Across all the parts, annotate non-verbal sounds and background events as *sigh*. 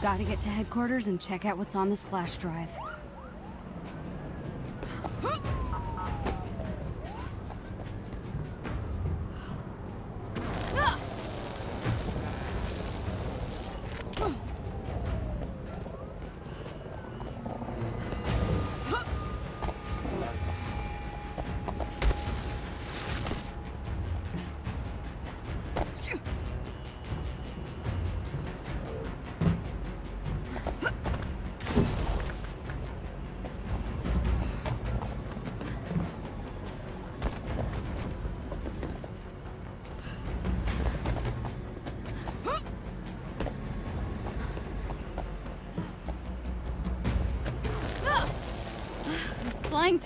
Gotta get to headquarters and check out what's on this flash drive.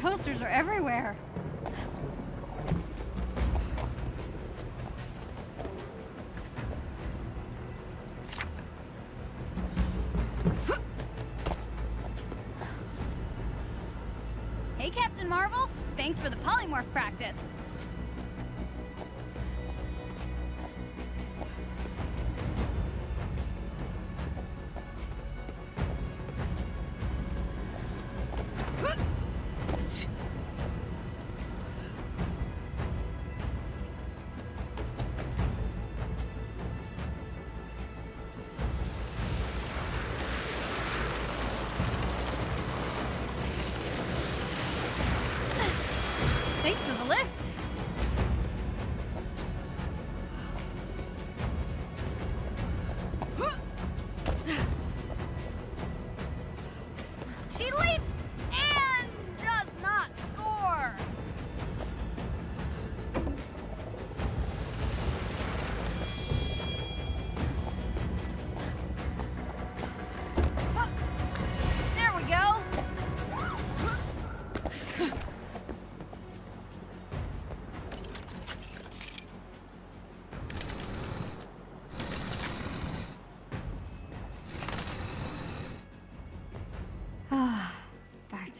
Toasters are everywhere. Hey, Captain Marvel. Thanks for the polymorph practice.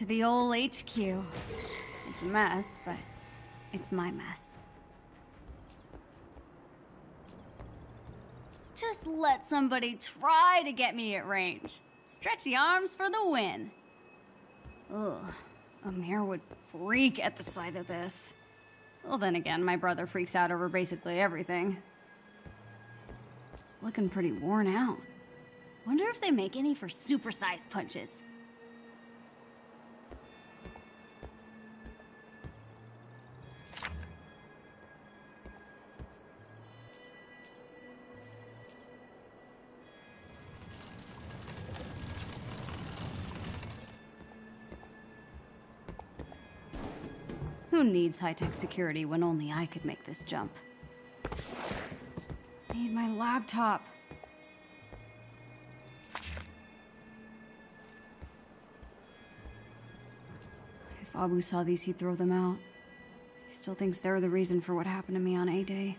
To the old HQ. It's a mess, but it's my mess. Just let somebody try to get me at range. Stretchy arms for the win. Ugh. Amir would freak at the sight of this. Well, then again, my brother freaks out over basically everything. Looking pretty worn out. Wonder if they make any for supersized punches. Who needs high-tech security when only I could make this jump? Need my laptop. If Abu saw these, he'd throw them out. He still thinks they're the reason for what happened to me on A-Day.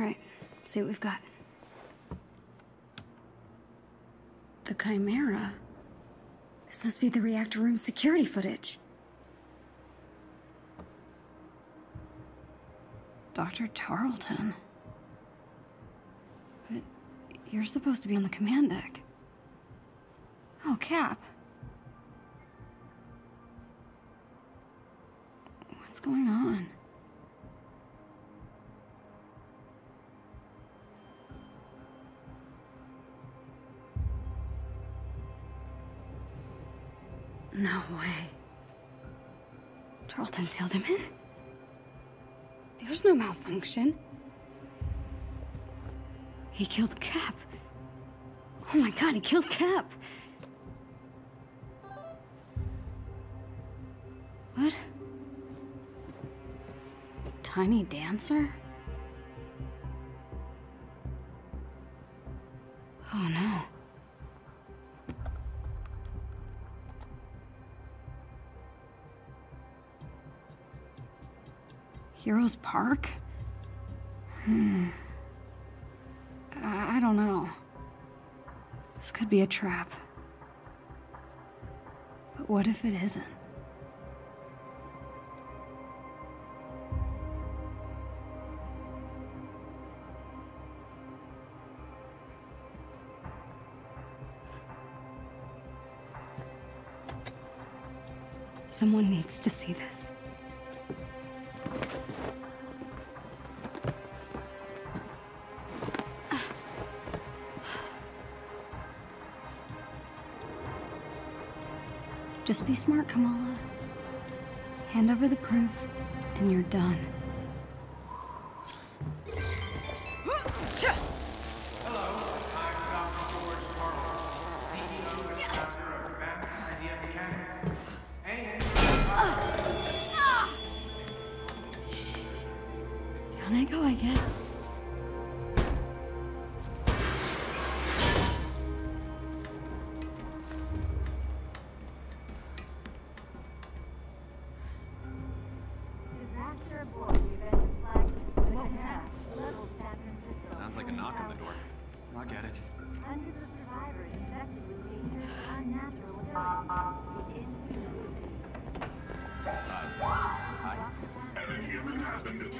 All right, let's see what we've got. The Chimera. This must be the reactor room security footage. Dr. Tarleton. But you're supposed to be on the command deck. Oh, Cap. What's going on? Him in? There's no malfunction. He killed Cap. Oh my god, he killed Cap. What? Tiny dancer? Heroes Park? Hmm. I I don't know. This could be a trap. But what if it isn't? Someone needs to see this. Just be smart, Kamala. Hand over the proof, and you're done.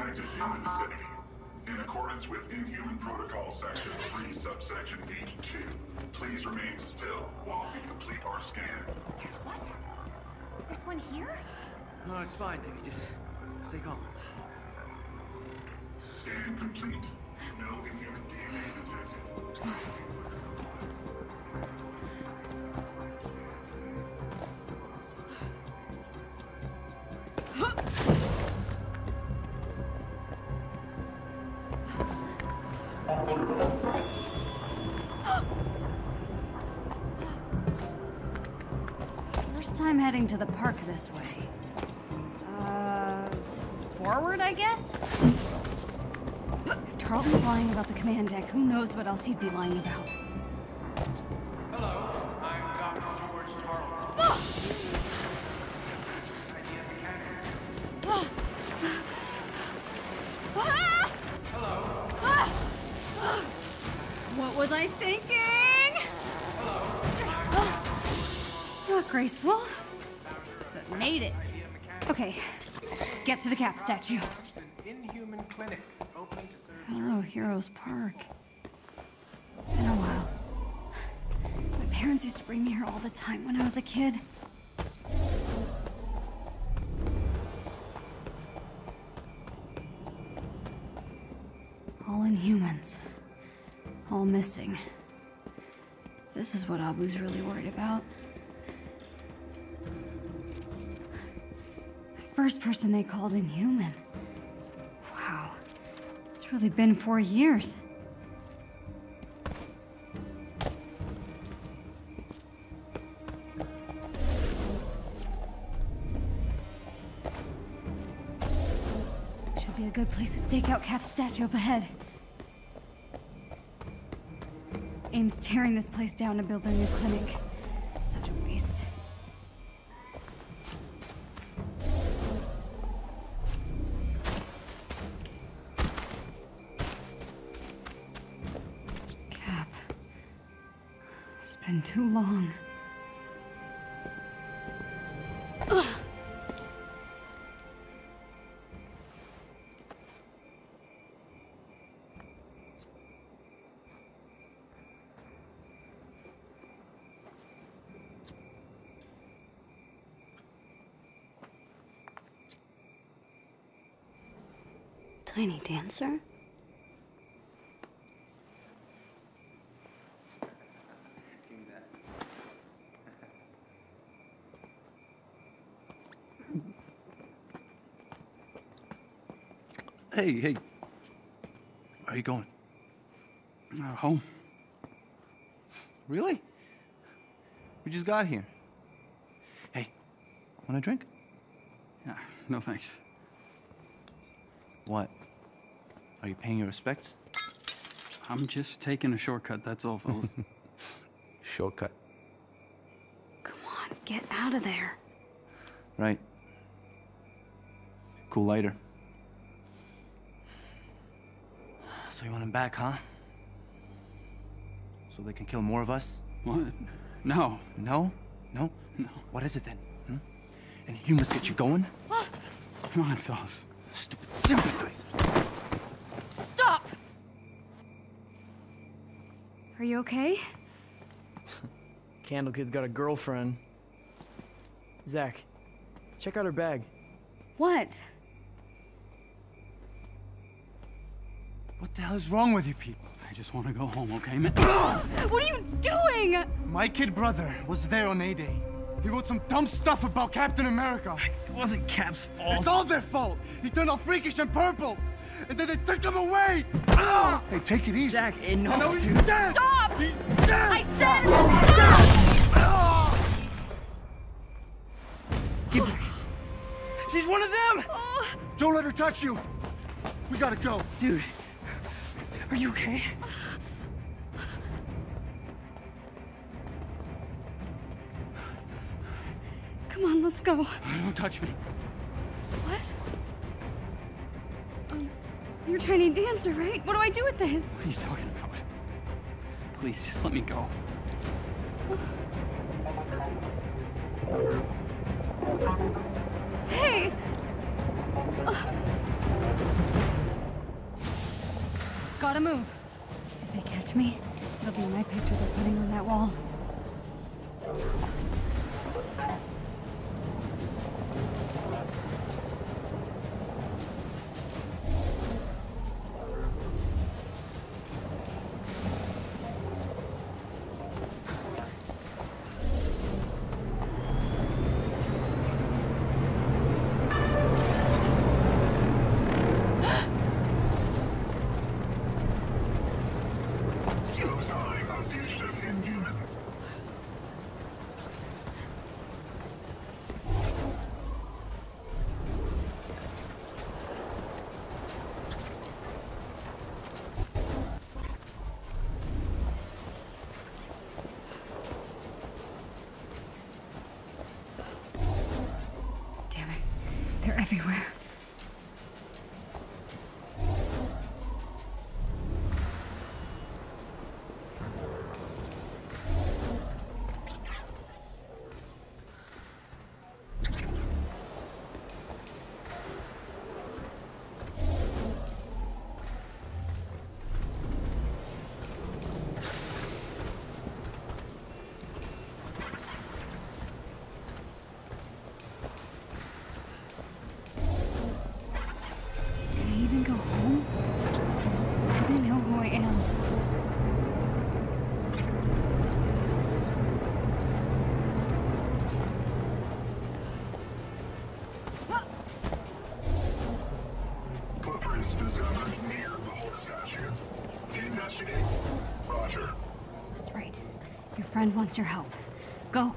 Detected in the vicinity. In accordance with Inhuman Protocol Section 3, subsection H2, please remain still while we complete our scan. What? There's one here? No, it's fine, baby. Just stay calm. Scan complete. No inhuman DNA detected. This way. Uh, forward, I guess? If Tarleton's lying about the command deck, who knows what else he'd be lying about? Hello, I'm Dr. George Tarleton. Idea mechanics. What was I thinking? Not graceful, but made it. Okay, get to the cap statue. An inhuman clinic open to serve Hello, Heroes Park. Been a while. My parents used to bring me here all the time when I was a kid. All inhumans. All missing. This is what Abu's really worried about. First person they called inhuman. Wow. It's really been four years. Should be a good place to stake out Cap's statue up ahead. AIM's tearing this place down to build their new clinic. Tiny dancer? Hey, hey. Where are you going? Uh, home. Really? We just got here. Hey, want a drink? Yeah, no thanks. What? Are you paying your respects? I'm just taking a shortcut, that's all, fellas. *laughs* Shortcut. Come on, get out of there. Right. Cool lighter. So you want him back, huh? So they can kill more of us? what? No. No? No? No. What is it then? Hmm? Inhumans get you going? Come on, fellas. Stupid sympathizers. Stop! Are you okay? *laughs* Candle Kid's got a girlfriend. Zach, check out her bag. What? What the hell is wrong with you people? I just want to go home, okay, man? *gasps* What are you doing? My kid brother was there on A-Day. He wrote some dumb stuff about Captain America. It wasn't Cap's fault. It's all their fault. He turned all freakish and purple. And then they took him away. Oh. Hey, take it easy. Zach, enough, No, he's dude. dead. Stop! He's dead. I said stop! Get back. She's one of them! Oh. Don't let her touch you. We gotta go. Dude, are you okay? Come on, let's go. Don't touch me. You're tiny dancer, right? What do I do with this? What are you talking about? Please, just let me go. Hey! Gotta move. If they catch me, it'll be my picture they're putting on that wall. Everywhere. Friend wants your help. Go.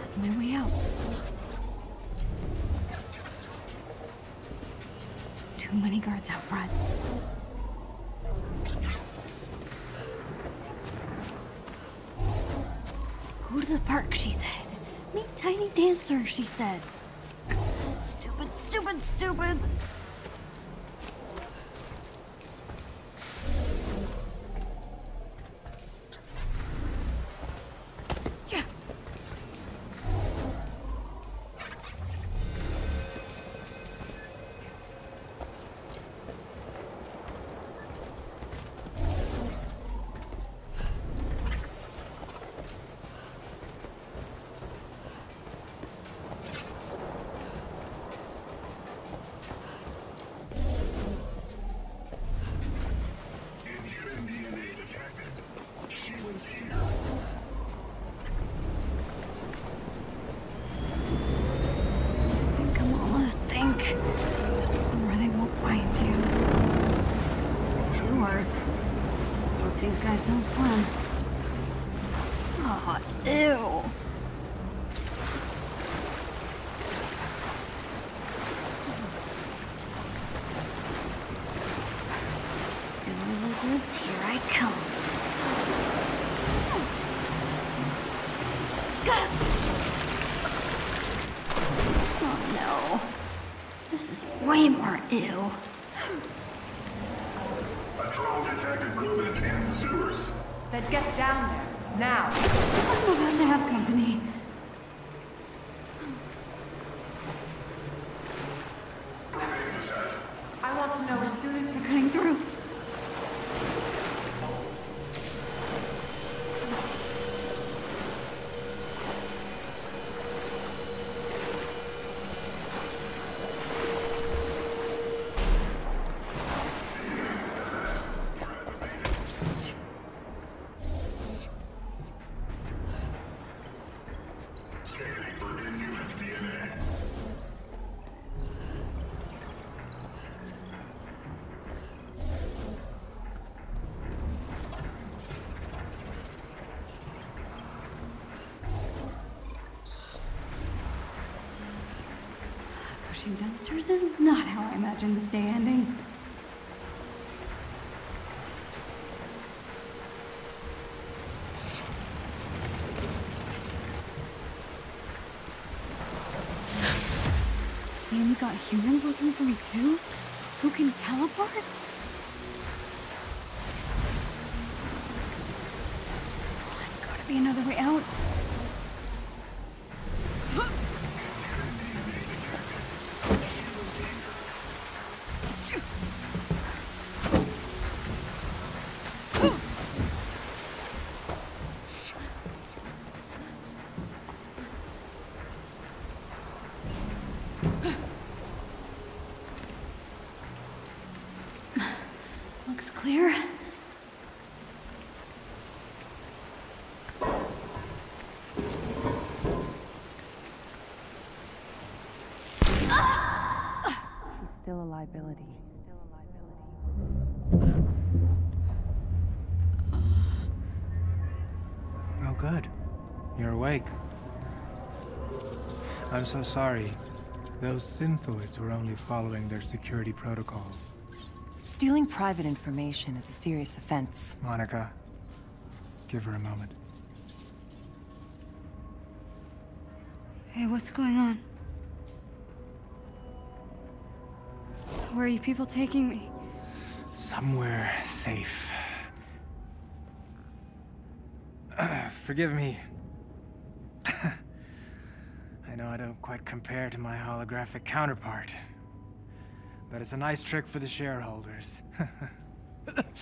That's my way out. Too many guards out front. Go to the park, she said. Meet Tiny Dancer, she said. Stupid, stupid, stupid. These guys don't swim. Oh, ew. Dumpsters is not how I imagined this day ending. AIM's got humans looking for me too? Who can teleport? Gotta be another way out. Looks clear. She's still a liability. She's still a liability. Oh, good. You're awake. I'm so sorry. Those synthoids were only following their security protocols. Stealing private information is a serious offense. Monica, give her a moment. Hey, what's going on? Where are you people taking me? Somewhere safe. Forgive me. *laughs* I know I don't quite compare to my holographic counterpart. But it's a nice trick for the shareholders. *laughs*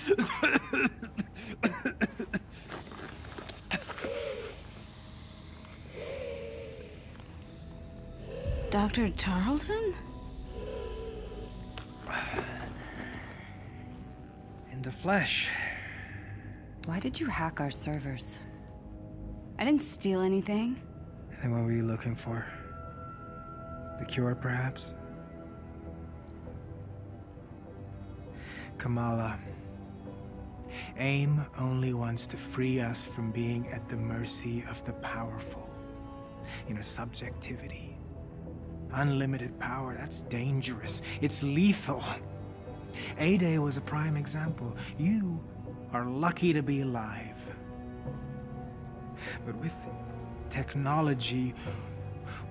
Dr. Tarleton? In the flesh. Why did you hack our servers? I didn't steal anything. Then what were you looking for? The cure, perhaps? Kamala. AIM only wants to free us from being at the mercy of the powerful. You know, subjectivity. Unlimited power, that's dangerous. It's lethal. A-Day was a prime example. You are lucky to be alive. But with technology,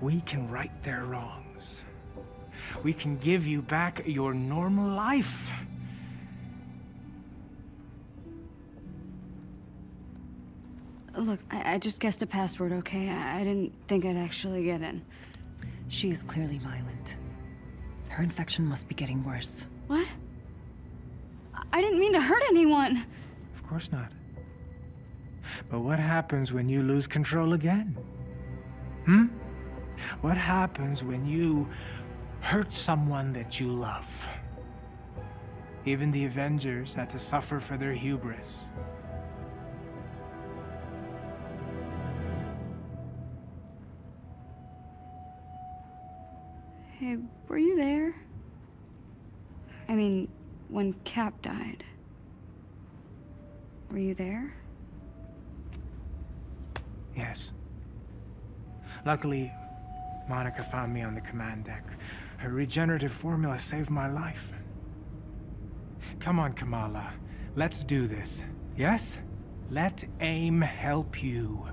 we can right their wrongs. We can give you back your normal life. Look, I, I just guessed a password, okay? I, I didn't think I'd actually get in. She is clearly violent. Her infection must be getting worse. What? I- I didn't mean to hurt anyone. Of course not. But what happens when you lose control again? Hmm? What happens when you hurt someone that you love? Even the Avengers had to suffer for their hubris. Hey, were you there? I mean, when Cap died. Were you there? Yes. Luckily, Monica found me on the command deck. Her regenerative formula saved my life. Come on, Kamala. Let's do this. Yes? Let AIM help you.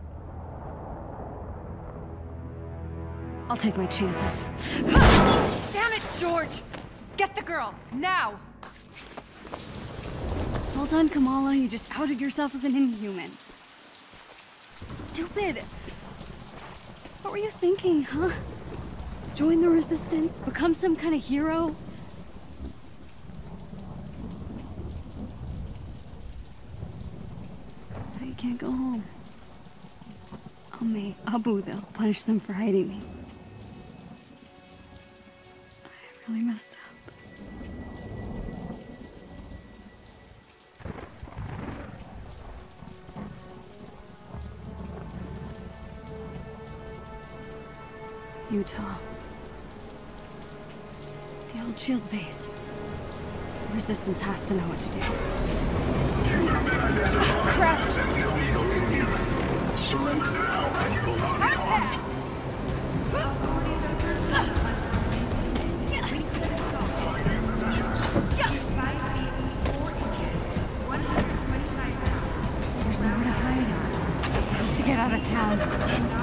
I'll take my chances. Damn it, George! Get the girl, now! Well done, Kamala. You just outed yourself as an inhuman. Stupid. What were you thinking, huh? Join the resistance? Become some kind of hero? I can't go home. Oh, Ummi, Abu, they'll punish them for hiding me. I really messed up. Utah. The old SHIELD base. The Resistance has to know what to do. You have been identified as an illegal inhuman. Surrender now, and you will not be harmed. There's nowhere to hide. I have to get out of town.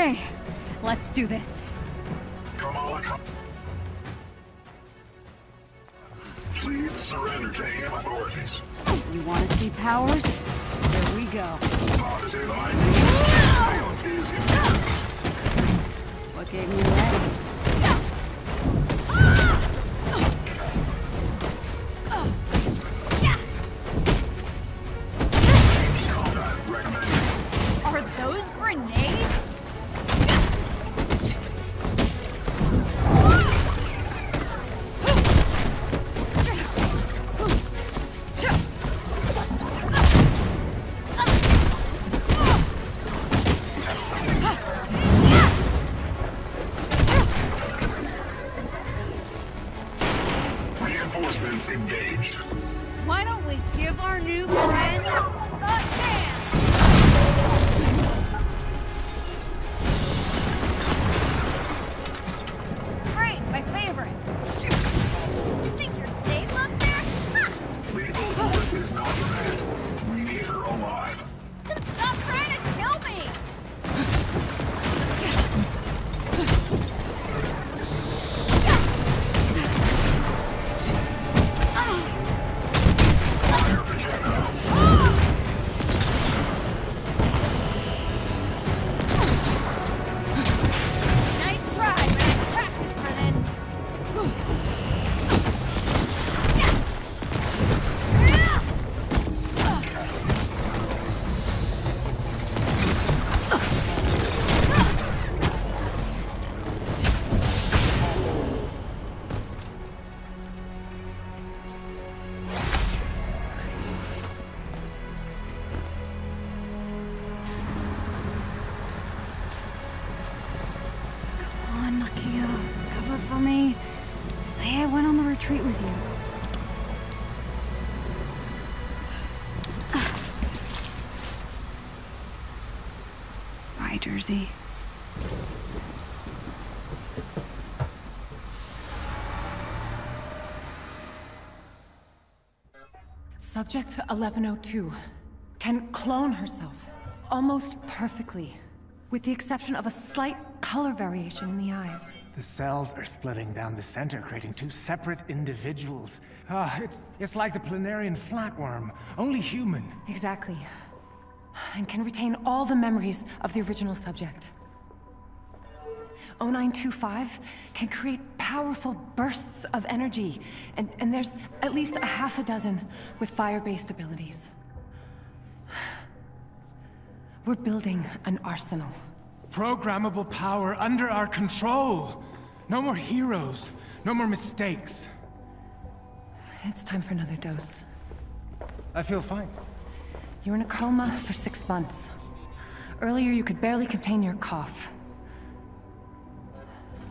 Okay, let's do this. Kamala Khan. Please surrender to AIM authorities. You wanna see powers? Here we go. Positive ID. Subject 1102. can clone herself almost perfectly, with the exception of a slight color variation in the eyes. The cells are splitting down the center, creating two separate individuals. Ah, it's, it's like the planarian flatworm, only human. Exactly. And can retain all the memories of the original subject. 0925 can create powerful bursts of energy, and, and there's at least a half a dozen with fire-based abilities. *sighs* We're building an arsenal. Programmable power under our control. No more heroes, no more mistakes. It's time for another dose. I feel fine. You were in a coma for six months. Earlier, you could barely contain your cough.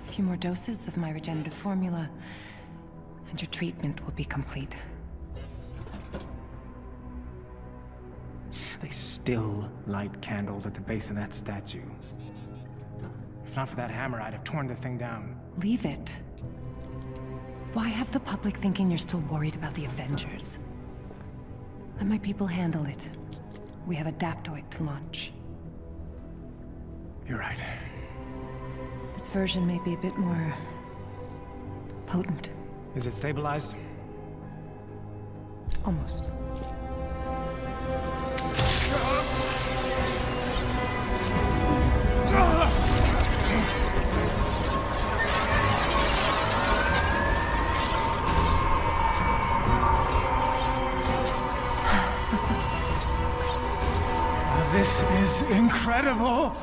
A few more doses of my regenerative formula, and your treatment will be complete. They still light candles at the base of that statue. If not for that hammer, I'd have torn the thing down. Leave it. Why have the public thinking you're still worried about the Avengers? Let my people handle it. We have a Adaptoid to launch. You're right. This version may be a bit more... potent. Is it stabilized? Almost. This is incredible!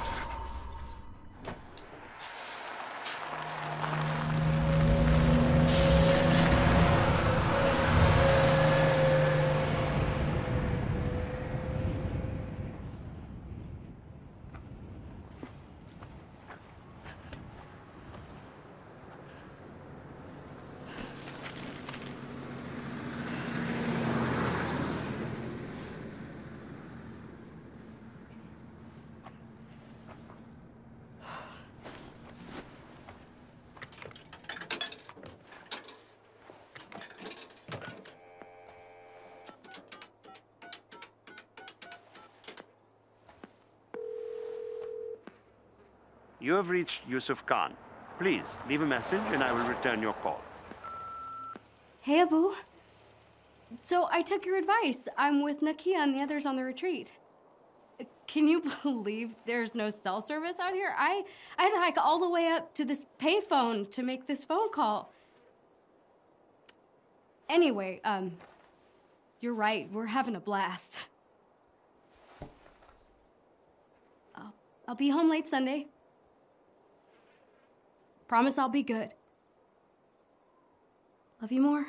You have reached Yusuf Khan. Please, leave a message and I will return your call. Hey, Abu. So I took your advice. I'm with Nakia and the others on the retreat. Can you *laughs* believe there's no cell service out here? I, I had to hike all the way up to this payphone to make this phone call. Anyway, um, you're right. We're having a blast. I'll, I'll be home late Sunday. Promise I'll be good. Love you more.